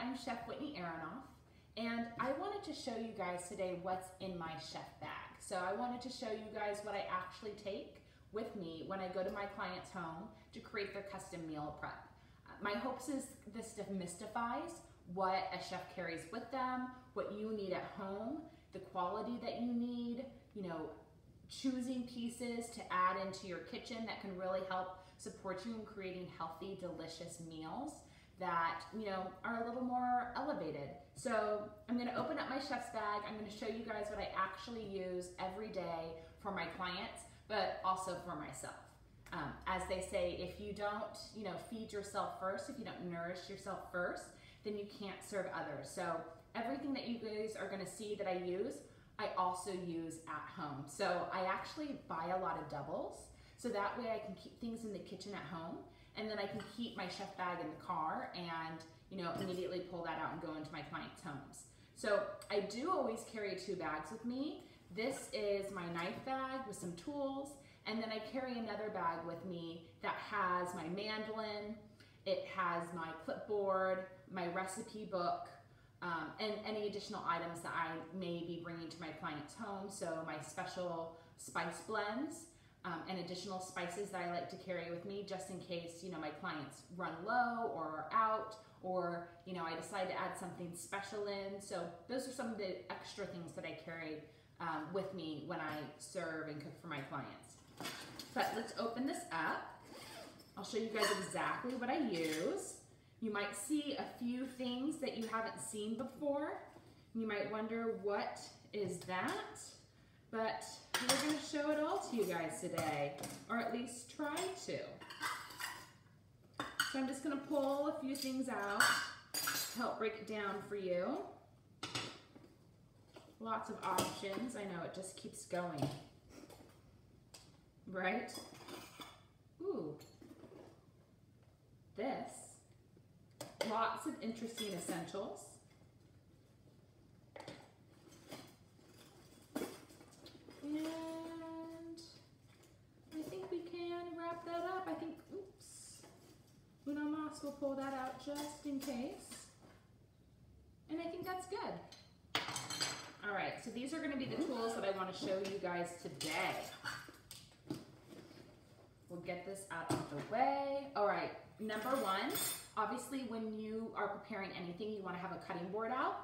I'm Chef Whitney Aronoff, and I wanted to show you guys today what's in my chef bag. So I wanted to show you guys what I actually take with me when I go to my client's home to create their custom meal prep. Uh, my hopes is this demystifies what a chef carries with them, what you need at home, the quality that you need, you know, choosing pieces to add into your kitchen that can really help support you in creating healthy, delicious meals that, you know, are a little more elevated. So I'm gonna open up my chef's bag. I'm gonna show you guys what I actually use every day for my clients, but also for myself. Um, as they say, if you don't, you know, feed yourself first, if you don't nourish yourself first, then you can't serve others. So everything that you guys are gonna see that I use, I also use at home. So I actually buy a lot of doubles, so that way I can keep things in the kitchen at home and then I can keep my chef bag in the car and you know immediately pull that out and go into my clients' homes. So I do always carry two bags with me. This is my knife bag with some tools, and then I carry another bag with me that has my mandolin, it has my clipboard, my recipe book, um, and any additional items that I may be bringing to my client's home. So my special spice blends, um, and additional spices that I like to carry with me just in case, you know, my clients run low or are out or, you know, I decide to add something special in. So those are some of the extra things that I carry um, with me when I serve and cook for my clients. But let's open this up. I'll show you guys exactly what I use. You might see a few things that you haven't seen before. You might wonder, what is that? But we're gonna show it all to you guys today, or at least try to. So I'm just gonna pull a few things out to help break it down for you. Lots of options. I know it just keeps going. Right? Ooh. This. Lots of interesting essentials. And I think we can wrap that up. I think, oops, Will pull that out just in case. And I think that's good. All right, so these are gonna be the tools that I wanna show you guys today. We'll get this out of the way. All right, number one, obviously when you are preparing anything, you wanna have a cutting board out.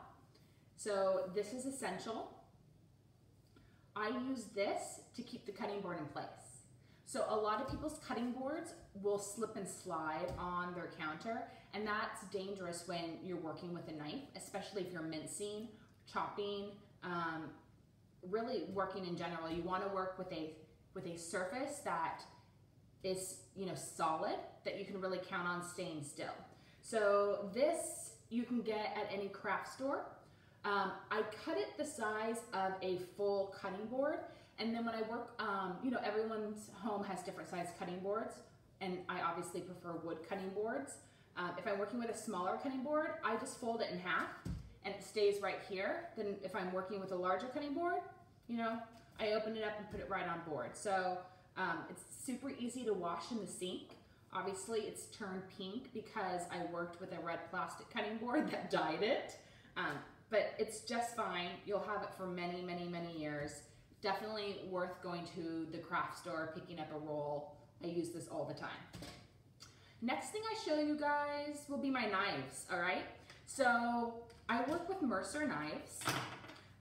So this is essential. I use this to keep the cutting board in place. So a lot of people's cutting boards will slip and slide on their counter and that's dangerous when you're working with a knife, especially if you're mincing, chopping, um, really working in general. You wanna work with a, with a surface that is you know solid, that you can really count on staying still. So this you can get at any craft store. Um, I cut it the size of a full cutting board. And then when I work, um, you know, everyone's home has different size cutting boards. And I obviously prefer wood cutting boards. Um, if I'm working with a smaller cutting board, I just fold it in half and it stays right here. Then if I'm working with a larger cutting board, you know, I open it up and put it right on board. So um, it's super easy to wash in the sink. Obviously it's turned pink because I worked with a red plastic cutting board that dyed it. Um, but it's just fine. You'll have it for many, many, many years. Definitely worth going to the craft store, picking up a roll. I use this all the time. Next thing I show you guys will be my knives, all right? So I work with Mercer knives.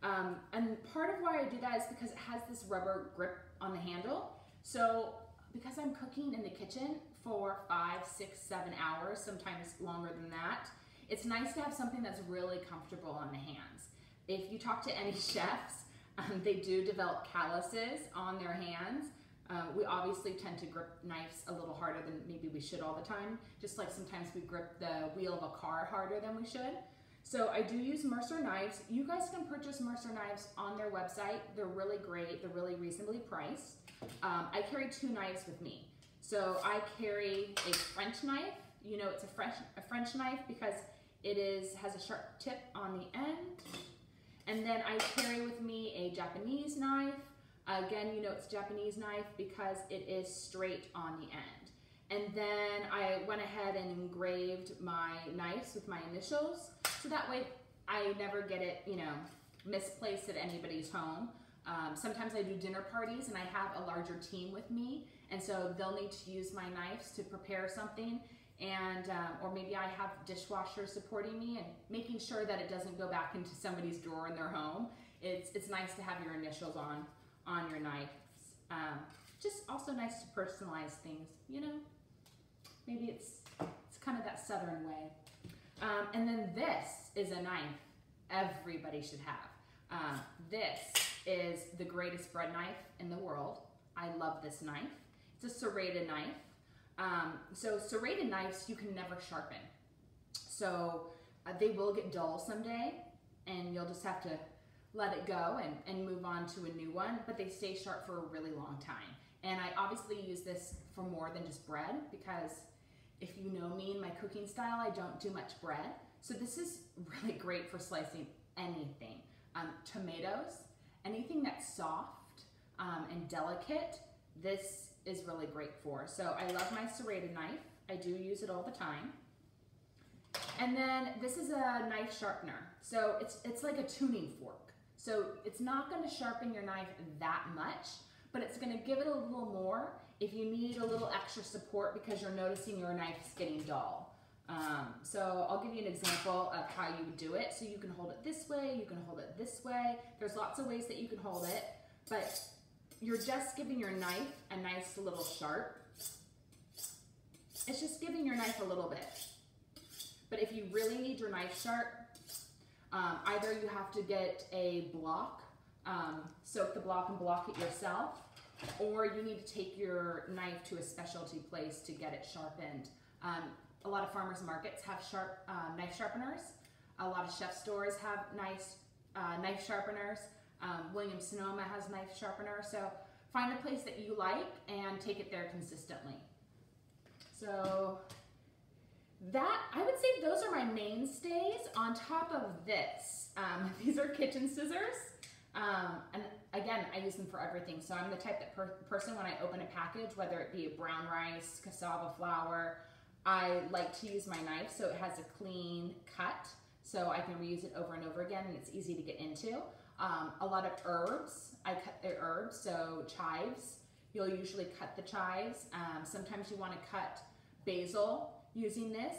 Um, and part of why I do that is because it has this rubber grip on the handle. So because I'm cooking in the kitchen for five, six, seven hours, sometimes longer than that, it's nice to have something that's really comfortable on the hands. If you talk to any chefs, um, they do develop calluses on their hands. Uh, we obviously tend to grip knives a little harder than maybe we should all the time, just like sometimes we grip the wheel of a car harder than we should. So I do use Mercer knives. You guys can purchase Mercer knives on their website. They're really great. They're really reasonably priced. Um, I carry two knives with me. So I carry a French knife. You know it's a French, a French knife because it is has a sharp tip on the end. And then I carry with me a Japanese knife. Again, you know it's Japanese knife because it is straight on the end. And then I went ahead and engraved my knives with my initials. So that way I never get it, you know, misplaced at anybody's home. Um, sometimes I do dinner parties and I have a larger team with me. And so they'll need to use my knives to prepare something. And, um, or maybe I have dishwashers supporting me and making sure that it doesn't go back into somebody's drawer in their home. It's, it's nice to have your initials on, on your knives. Um, just also nice to personalize things, you know? Maybe it's, it's kind of that Southern way. Um, and then this is a knife everybody should have. Um, this is the greatest bread knife in the world. I love this knife. It's a serrated knife. Um, so serrated knives you can never sharpen. So uh, they will get dull someday and you'll just have to let it go and, and move on to a new one, but they stay sharp for a really long time. And I obviously use this for more than just bread because if you know me and my cooking style, I don't do much bread. So this is really great for slicing anything. Um, tomatoes, anything that's soft um, and delicate, this is really great for. So I love my serrated knife. I do use it all the time. And then this is a knife sharpener. So it's, it's like a tuning fork. So it's not gonna sharpen your knife that much, but it's gonna give it a little more if you need a little extra support because you're noticing your knife is getting dull. Um, so I'll give you an example of how you would do it. So you can hold it this way, you can hold it this way. There's lots of ways that you can hold it, but you're just giving your knife a nice little sharp. It's just giving your knife a little bit. But if you really need your knife sharp, um, either you have to get a block, um, soak the block and block it yourself, or you need to take your knife to a specialty place to get it sharpened. Um, a lot of farmers markets have sharp uh, knife sharpeners. A lot of chef stores have nice uh, knife sharpeners. Um, Williams Sonoma has knife sharpener. So find a place that you like and take it there consistently. So that, I would say those are my mainstays on top of this. Um, these are kitchen scissors. Um, and again, I use them for everything. So I'm the type that per person when I open a package, whether it be brown rice, cassava flour, I like to use my knife so it has a clean cut so I can reuse it over and over again and it's easy to get into. Um, a lot of herbs, I cut the herbs, so chives, you'll usually cut the chives. Um, sometimes you wanna cut basil using this.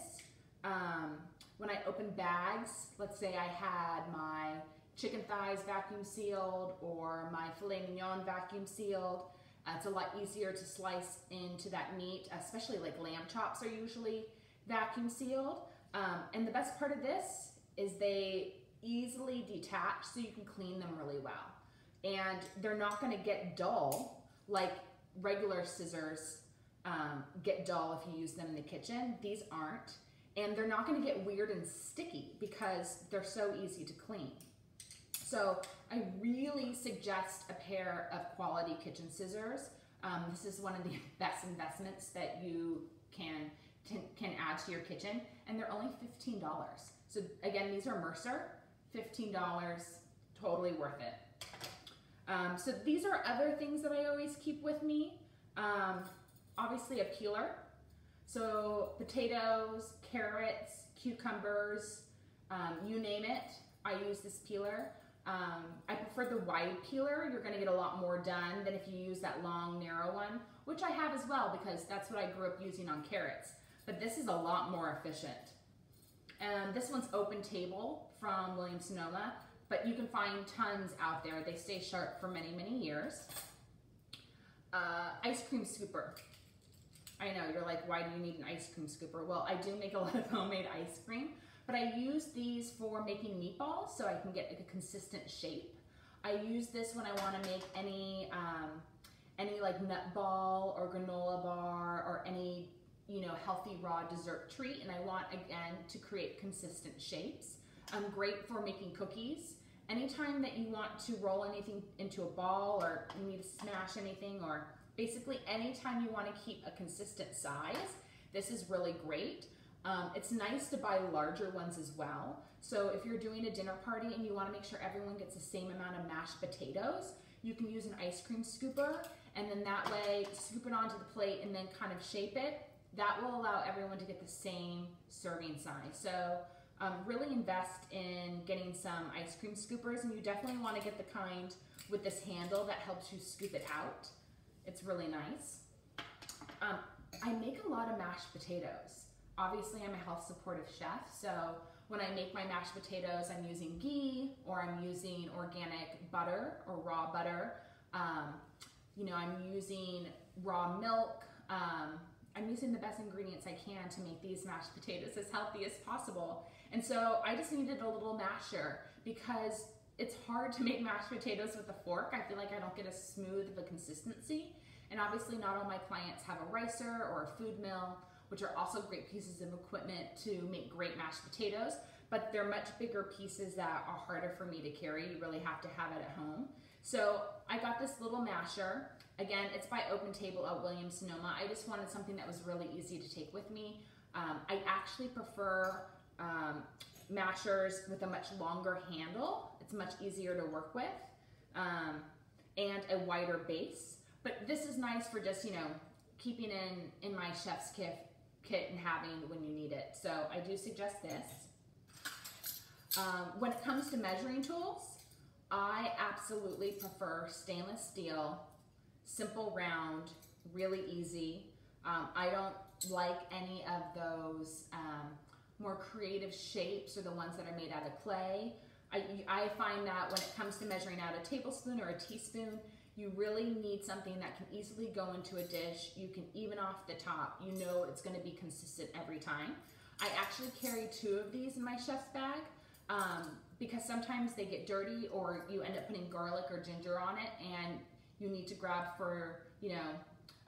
Um, when I open bags, let's say I had my chicken thighs vacuum sealed or my filet mignon vacuum sealed, uh, it's a lot easier to slice into that meat, especially like lamb chops are usually vacuum sealed. Um, and the best part of this is they easily detach so you can clean them really well. And they're not gonna get dull like regular scissors um, get dull if you use them in the kitchen. These aren't. And they're not gonna get weird and sticky because they're so easy to clean. So I really suggest a pair of quality kitchen scissors. Um, this is one of the best investments that you can, can add to your kitchen, and they're only $15. So again, these are Mercer, $15, totally worth it. Um, so these are other things that I always keep with me. Um, obviously a peeler. So potatoes, carrots, cucumbers, um, you name it, I use this peeler. Um, I prefer the wide peeler. You're gonna get a lot more done than if you use that long, narrow one, which I have as well because that's what I grew up using on carrots. But this is a lot more efficient. And this one's open table from Williams Sonoma, but you can find tons out there. They stay sharp for many, many years. Uh, ice cream scooper. I know, you're like, why do you need an ice cream scooper? Well, I do make a lot of homemade ice cream, but I use these for making meatballs so I can get like a consistent shape. I use this when I wanna make any, um, any like nut ball or granola bar or any you know, healthy raw dessert treat and I want again to create consistent shapes. Um, great for making cookies. Anytime that you want to roll anything into a ball or you need to smash anything or basically anytime you want to keep a consistent size, this is really great. Um, it's nice to buy larger ones as well. So if you're doing a dinner party and you want to make sure everyone gets the same amount of mashed potatoes, you can use an ice cream scooper and then that way scoop it onto the plate and then kind of shape it that will allow everyone to get the same serving size. So um, really invest in getting some ice cream scoopers and you definitely want to get the kind with this handle that helps you scoop it out. It's really nice. Um, I make a lot of mashed potatoes. Obviously I'm a health supportive chef, so when I make my mashed potatoes, I'm using ghee or I'm using organic butter or raw butter. Um, you know, I'm using raw milk. Um, I'm using the best ingredients I can to make these mashed potatoes as healthy as possible. And so I just needed a little masher because it's hard to make mashed potatoes with a fork. I feel like I don't get as smooth of a consistency. And obviously not all my clients have a ricer or a food mill, which are also great pieces of equipment to make great mashed potatoes, but they're much bigger pieces that are harder for me to carry. You really have to have it at home. So I got this little masher. Again, it's by Open Table at Williams Sonoma. I just wanted something that was really easy to take with me. Um, I actually prefer um, mashers with a much longer handle. It's much easier to work with um, and a wider base. But this is nice for just, you know, keeping in, in my chef's kit, kit and having when you need it. So I do suggest this. Um, when it comes to measuring tools, I absolutely prefer stainless steel, simple round, really easy. Um, I don't like any of those um, more creative shapes or the ones that are made out of clay. I, I find that when it comes to measuring out a tablespoon or a teaspoon, you really need something that can easily go into a dish. You can even off the top. You know it's gonna be consistent every time. I actually carry two of these in my chef's bag um, because sometimes they get dirty or you end up putting garlic or ginger on it and you need to grab for, you know,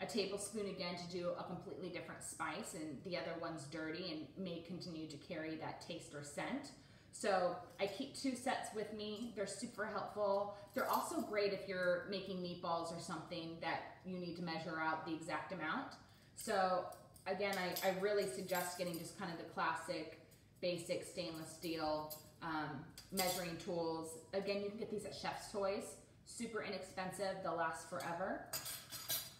a tablespoon again to do a completely different spice and the other one's dirty and may continue to carry that taste or scent. So I keep two sets with me. They're super helpful. They're also great if you're making meatballs or something that you need to measure out the exact amount. So again, I, I really suggest getting just kind of the classic basic stainless steel um, measuring tools. Again, you can get these at Chef's Toys. Super inexpensive, they'll last forever.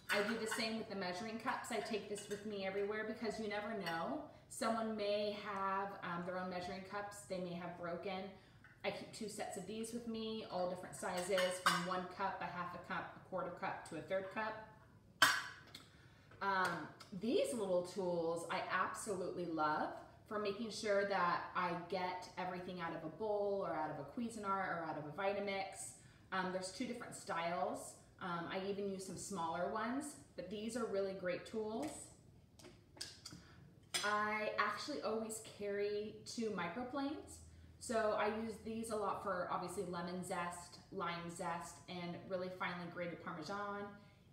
I do the same with the measuring cups. I take this with me everywhere because you never know. Someone may have um, their own measuring cups. They may have broken. I keep two sets of these with me, all different sizes, from one cup, a half a cup, a quarter cup to a third cup. Um, these little tools I absolutely love for making sure that I get everything out of a bowl or out of a Cuisinart or out of a Vitamix. Um, there's two different styles. Um, I even use some smaller ones, but these are really great tools. I actually always carry two microplanes. So I use these a lot for obviously lemon zest, lime zest, and really finely grated Parmesan,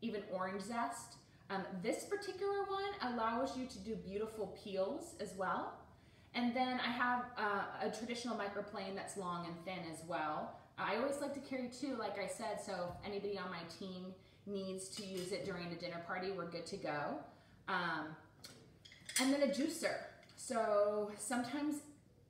even orange zest. Um, this particular one allows you to do beautiful peels as well. And then I have uh, a traditional microplane that's long and thin as well. I always like to carry two, like I said, so if anybody on my team needs to use it during a dinner party, we're good to go. Um, and then a juicer. So sometimes,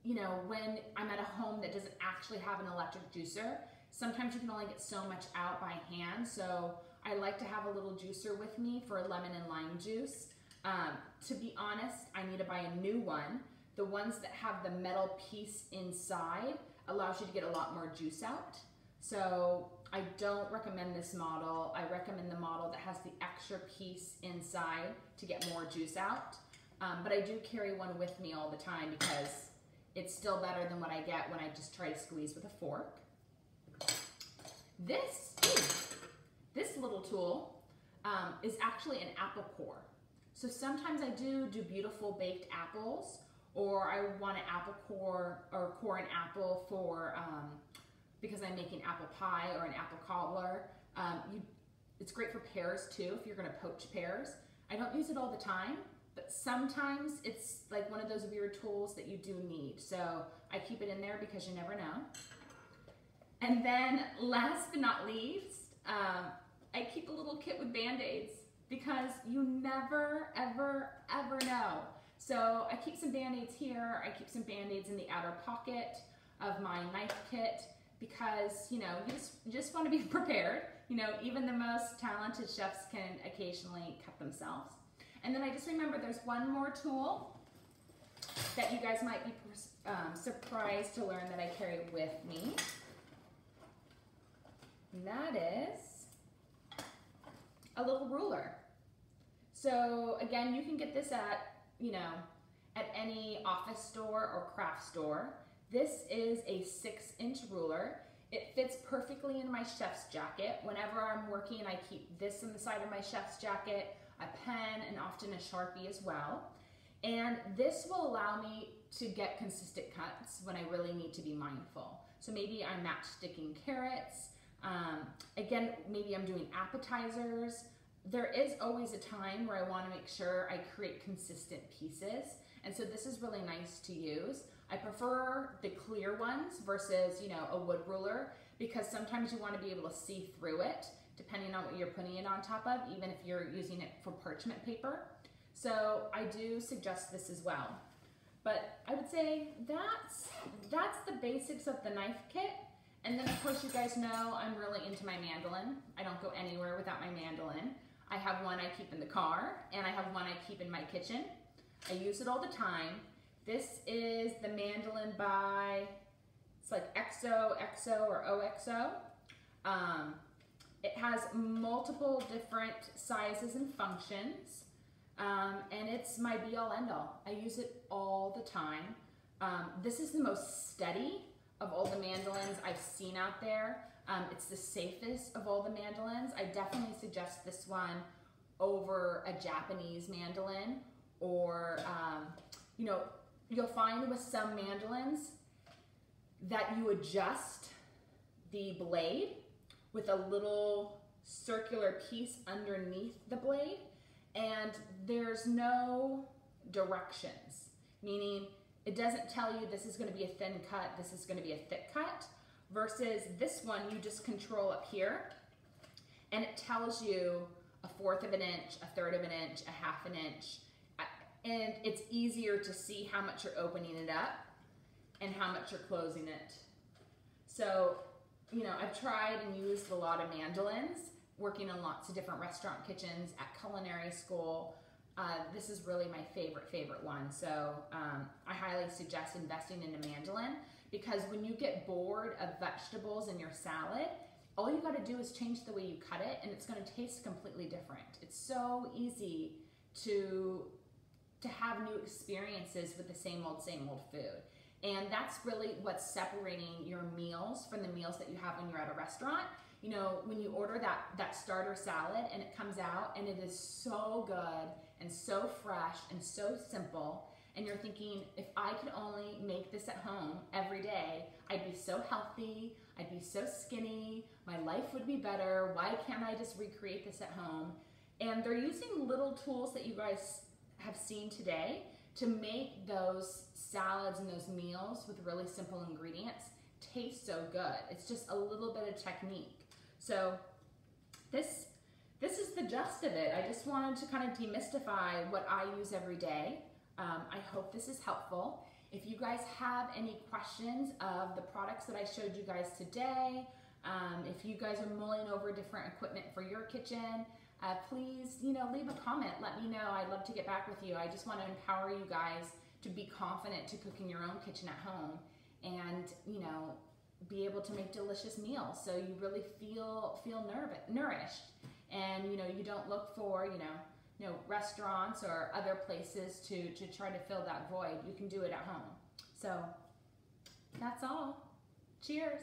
you know, when I'm at a home that doesn't actually have an electric juicer, sometimes you can only get so much out by hand. So I like to have a little juicer with me for lemon and lime juice. Um, to be honest, I need to buy a new one. The ones that have the metal piece inside, allows you to get a lot more juice out. So I don't recommend this model. I recommend the model that has the extra piece inside to get more juice out. Um, but I do carry one with me all the time because it's still better than what I get when I just try to squeeze with a fork. This, this little tool um, is actually an apple core. So sometimes I do do beautiful baked apples or I want an apple core or core an apple for um, because I'm making apple pie or an apple cobbler. Um, you, it's great for pears too if you're going to poach pears. I don't use it all the time, but sometimes it's like one of those weird tools that you do need. So I keep it in there because you never know. And then last but not least, um, I keep a little kit with band-aids because you never, ever, ever know so I keep some band-aids here. I keep some band-aids in the outer pocket of my knife kit because, you know, you just, just want to be prepared. You know, even the most talented chefs can occasionally cut themselves. And then I just remember there's one more tool that you guys might be um, surprised to learn that I carry with me. And that is a little ruler. So again, you can get this at, you know, at any office store or craft store. This is a six inch ruler. It fits perfectly in my chef's jacket. Whenever I'm working, I keep this in the side of my chef's jacket, a pen, and often a Sharpie as well. And this will allow me to get consistent cuts when I really need to be mindful. So maybe I'm match sticking carrots. Um, again, maybe I'm doing appetizers. There is always a time where I wanna make sure I create consistent pieces. And so this is really nice to use. I prefer the clear ones versus, you know, a wood ruler because sometimes you wanna be able to see through it depending on what you're putting it on top of, even if you're using it for parchment paper. So I do suggest this as well. But I would say that's, that's the basics of the knife kit. And then of course you guys know I'm really into my mandolin. I don't go anywhere without my mandolin. I have one I keep in the car and I have one I keep in my kitchen. I use it all the time. This is the mandolin by, it's like XO, XO, or OXO. Um, it has multiple different sizes and functions. Um, and it's my be all end all. I use it all the time. Um, this is the most steady of all the mandolins I've seen out there. Um, it's the safest of all the mandolins. I definitely suggest this one over a Japanese mandolin or, um, you know, you'll find with some mandolins that you adjust the blade with a little circular piece underneath the blade and there's no directions, meaning it doesn't tell you this is gonna be a thin cut, this is gonna be a thick cut, versus this one you just control up here and it tells you a fourth of an inch, a third of an inch, a half an inch, and it's easier to see how much you're opening it up and how much you're closing it. So, you know, I've tried and used a lot of mandolins working in lots of different restaurant kitchens at culinary school. Uh, this is really my favorite, favorite one. So um, I highly suggest investing in a mandolin because when you get bored of vegetables in your salad, all you gotta do is change the way you cut it and it's gonna taste completely different. It's so easy to, to have new experiences with the same old, same old food. And that's really what's separating your meals from the meals that you have when you're at a restaurant you know, when you order that, that starter salad and it comes out and it is so good and so fresh and so simple, and you're thinking, if I could only make this at home every day, I'd be so healthy, I'd be so skinny, my life would be better, why can't I just recreate this at home? And they're using little tools that you guys have seen today to make those salads and those meals with really simple ingredients taste so good. It's just a little bit of technique. So this, this is the gist of it. I just wanted to kind of demystify what I use every day. Um, I hope this is helpful. If you guys have any questions of the products that I showed you guys today, um, if you guys are mulling over different equipment for your kitchen, uh, please, you know, leave a comment. Let me know. I'd love to get back with you. I just want to empower you guys to be confident to cook in your own kitchen at home and, you know, be able to make delicious meals so you really feel feel nourished and you know you don't look for you know you know restaurants or other places to to try to fill that void. You can do it at home. So that's all. Cheers